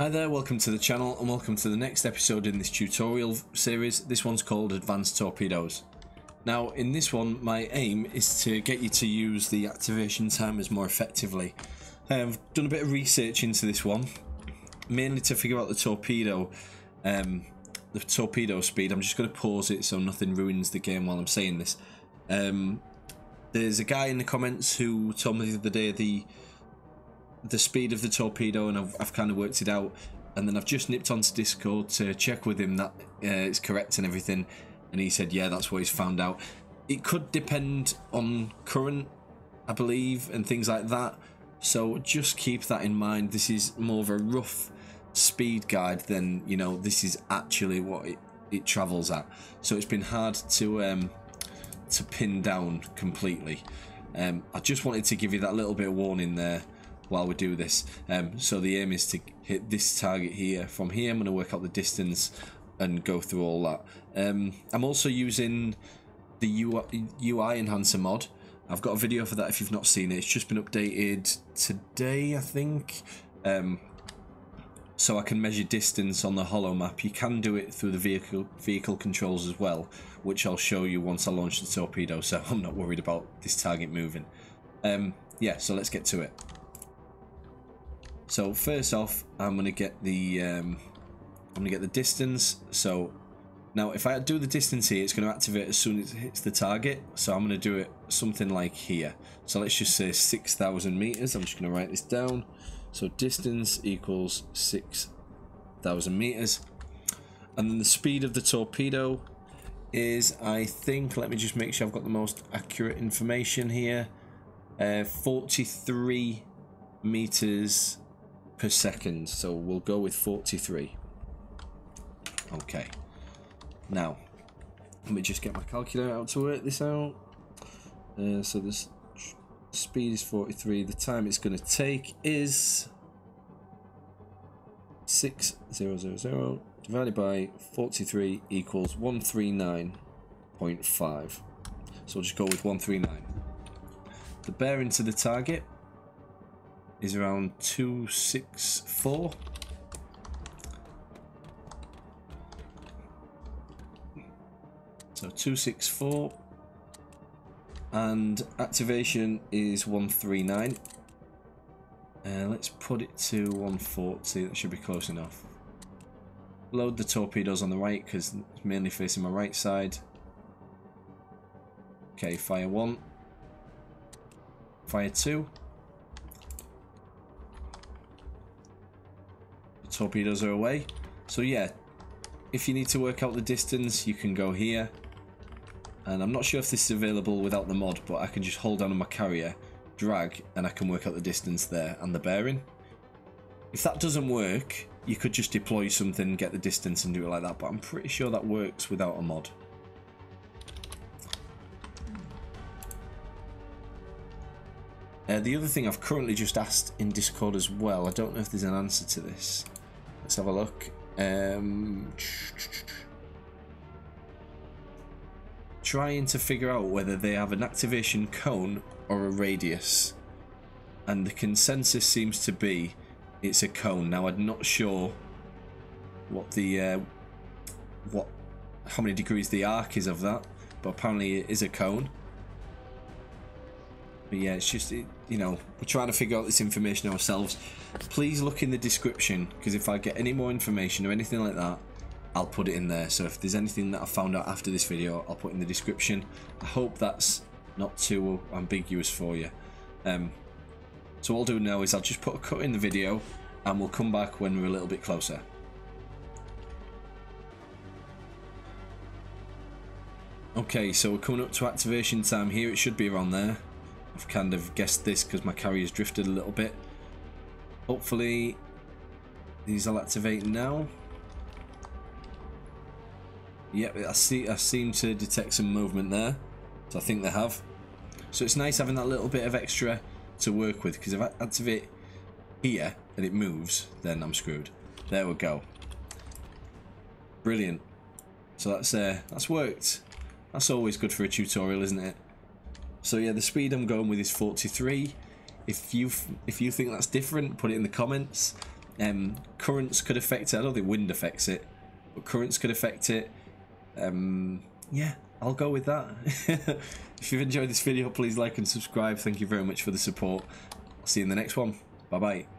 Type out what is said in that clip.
Hi there, welcome to the channel and welcome to the next episode in this tutorial series. This one's called Advanced Torpedoes. Now in this one my aim is to get you to use the activation timers more effectively. I've done a bit of research into this one, mainly to figure out the torpedo um, the torpedo speed. I'm just going to pause it so nothing ruins the game while I'm saying this. Um, there's a guy in the comments who told me the other day the the speed of the torpedo and I've, I've kind of worked it out. And then I've just nipped onto Discord to check with him that uh, it's correct and everything. And he said yeah that's what he's found out. It could depend on current I believe and things like that. So just keep that in mind. This is more of a rough speed guide than you know this is actually what it, it travels at. So it's been hard to um, to pin down completely. Um, I just wanted to give you that little bit of warning there while we do this. Um, so the aim is to hit this target here. From here, I'm going to work out the distance and go through all that. Um, I'm also using the UI, UI Enhancer mod. I've got a video for that if you've not seen it. It's just been updated today, I think. Um, so I can measure distance on the holomap. You can do it through the vehicle vehicle controls as well, which I'll show you once I launch the torpedo, so I'm not worried about this target moving. Um, yeah, so let's get to it. So first off, I'm gonna get the um, I'm gonna get the distance. So now if I do the distance here, it's gonna activate as soon as it hits the target. So I'm gonna do it something like here. So let's just say 6,000 meters. I'm just gonna write this down. So distance equals 6,000 meters. And then the speed of the torpedo is, I think, let me just make sure I've got the most accurate information here. Uh, 43 meters per second. So we'll go with 43. Okay. Now, let me just get my calculator out to work this out. Uh, so this speed is 43. The time it's going to take is 6000 divided by 43 equals 139.5. So we'll just go with 139. The bearing to the target is around 264. So 264 and activation is 139 and uh, let's put it to 140 that should be close enough. Load the torpedoes on the right because it's mainly facing my right side. Okay fire one. Fire two torpedoes are away so yeah if you need to work out the distance you can go here and I'm not sure if this is available without the mod, but I can just hold down on my carrier, drag, and I can work out the distance there and the bearing. If that doesn't work, you could just deploy something, get the distance and do it like that, but I'm pretty sure that works without a mod. Uh, the other thing I've currently just asked in Discord as well, I don't know if there's an answer to this. Let's have a look. Um, trying to figure out whether they have an activation cone or a radius. And the consensus seems to be it's a cone. Now I'm not sure what the uh, what how many degrees the arc is of that, but apparently it is a cone. But yeah, it's just, you know, we're trying to figure out this information ourselves. Please look in the description, because if I get any more information or anything like that, I'll put it in there. So if there's anything that I found out after this video, I'll put in the description. I hope that's not too ambiguous for you. Um, so what I'll do now is I'll just put a cut in the video and we'll come back when we're a little bit closer. Okay, so we're coming up to activation time here. It should be around there. I've kind of guessed this because my carrier's drifted a little bit. Hopefully these will activate now. Yep, I see. I seem to detect some movement there, so I think they have. So it's nice having that little bit of extra to work with because if I activate here and it moves, then I'm screwed. There we go. Brilliant. So that's uh, that's worked. That's always good for a tutorial, isn't it? So yeah, the speed I'm going with is 43. If you if you think that's different, put it in the comments. Um, currents could affect it. I don't think wind affects it, but currents could affect it. Um, yeah, I'll go with that. if you've enjoyed this video, please like and subscribe. Thank you very much for the support. I'll see you in the next one. Bye bye.